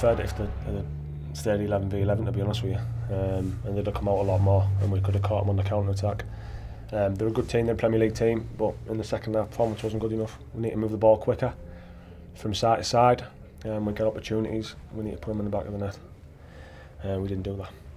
preferred if the, the stayed 11 v 11 to be honest with you. Um, and they'd have come out a lot more and we could have caught them on the counter attack. Um, they're a good team, they're a Premier League team, but in the second half performance wasn't good enough. We need to move the ball quicker from side to side. Um, we get opportunities, we need to put them in the back of the net. Uh, we didn't do that.